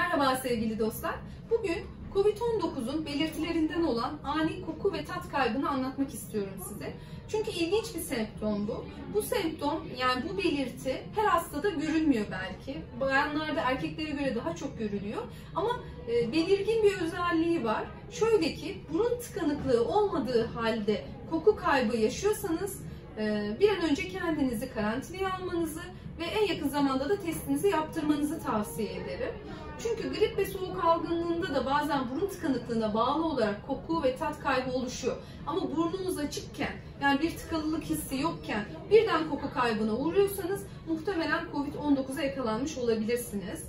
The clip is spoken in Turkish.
Merhaba sevgili dostlar. Bugün COVID-19'un belirtilerinden olan ani koku ve tat kaybını anlatmak istiyorum size. Çünkü ilginç bir semptom bu. Bu semptom yani bu belirti her hastada görülmüyor belki. Bayanlarda erkeklere göre daha çok görülüyor. Ama e, belirgin bir özelliği var. Şöyle ki burun tıkanıklığı olmadığı halde koku kaybı yaşıyorsanız bir an önce kendinizi karantinaya almanızı ve en yakın zamanda da testinizi yaptırmanızı tavsiye ederim. Çünkü grip ve soğuk algınlığında da bazen burun tıkanıklığına bağlı olarak koku ve tat kaybı oluşuyor. Ama burnunuz açıkken yani bir tıkalılık hissi yokken birden koku kaybına uğruyorsanız muhtemelen COVID-19'a yakalanmış olabilirsiniz.